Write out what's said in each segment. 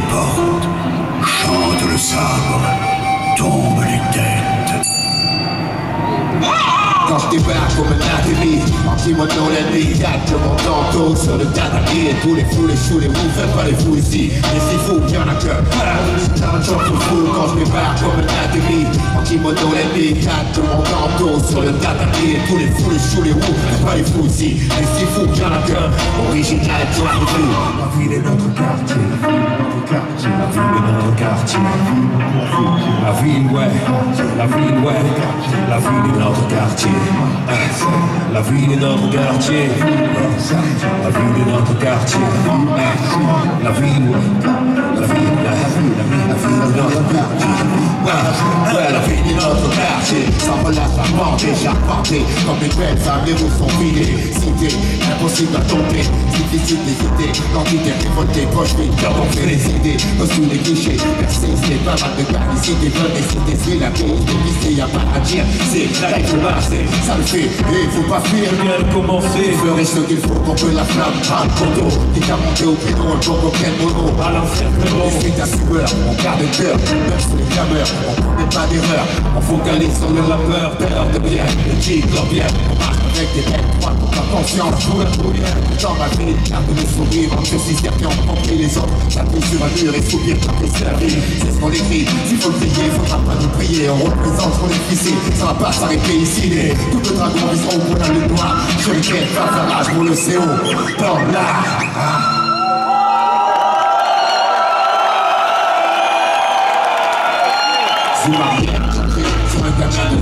les portes, chante le sabre, tombe les têtes. Quand je débarque comme un académie, en kimono l'ennemi, date mon tantôt sur le tataki, tous les fous, les choux, les vous, faites pas les fous ici, mais c'est fou, y'en a que, euh, voilà, quand je débarque comme atterri Anti-moto l'ennemi Quatre mon tantôt sur le tataki Tous les fous, les choux, les roux pas les fous ici Les si fous, que Original, plus La ville est notre quartier, notre quartier, la ville est notre quartier. La ville, ouais, la ville, ouais, la ville est notre quartier. La ville est notre quartier. La ville est notre quartier. La ville, ouais, la ville, la ville, la ville, la ville est notre quartier. Quartier Sans relâche à monter, charpenter Comme les belles les rues sont vidées Cité, impossible à tomber Difficile d'hésiter L'entité révoltée, poche vide, cœur gonflé les idées. Reçu les clichés, persisté Pas mal de gars ici, des bonnes et c'est des villes à pays Dépisté, y'a pas à dire. C'est la règle c'est ça le fait. Et faut pas fuir, Bien commencer, ferait ce qu'il faut pour que la flamme prenne le coteau Qui t'a monté au pénon, le bon coquin mono à les frérot. suites à sueur, on garde le cœur, même sous les clameurs, on commet pas d'erreur, on focalise sur le labeur, peur de bien, le tigre bien, on marche avec des têtes droites pour ta conscience, pour la bruyère, dans ma vie, garde le sourire, entre six serpents, compris les autres, t'appuies sur un mur et soupir, t'appuies sur la vie, c'est ce qu'on écrit, s'il faut le payer, faudra pas nous prier, on représente ce qu'on est ici, ça va pas s'arrêter ici, les tous les dragons, ils seront au point dans le noir, sur les quêtes, va faire l'âge pour le dans l'art, Sous arrière, j'entrée sur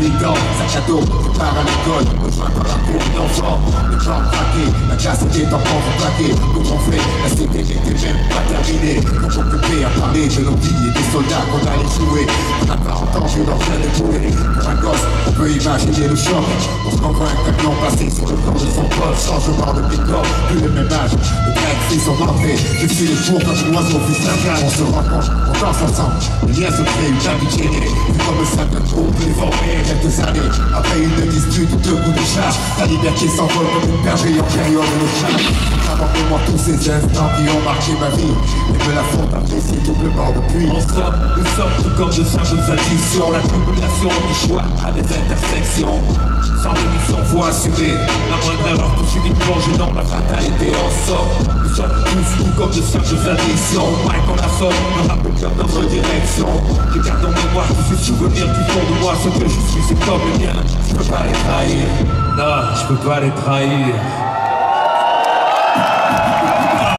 un de 8 ans, sac à l'école, rejoint par un cours d'enfant, le plan craqué, la classe était en contre plaqué, tout gonflé, la cité n'était même pas terminée, quand occupé à parler de nos des soldats qu'on allait jouer, on a 40 ans, je leur de jouer, pour un gosse, on peut imaginer le choc, se voit un camion passé sur le corps de son pote, changement de décor, plus le même âge, le grec fait son entrée, je suis les jours quand un oiseau fut s'incarne, on se rencontre, on danse ensemble, le lien se crée, une amitié, puis comme ça d'un groupe déformé, quelques années, après une dispute, deux coups de charge, la liberté s'envole comme une berger en période de charge. Abandonne-moi tous ces instants qui ont marqué ma vie, et me la font apprécier doublement depuis. En somme, nous sommes tout comme de simples additions, la combinaison du choix à des intersections. Sans voie assurée, la moindre erreur tout suivi de plonger dans la fatalité en somme. Nous sommes tous tout comme de simples additions, Mike en la somme, me rappelle comme notre direction. Je garde en mémoire tous ces souvenirs qui font de moi ce que je suis, c'est comme le mien. Je peux pas les trahir, non, je peux pas les trahir.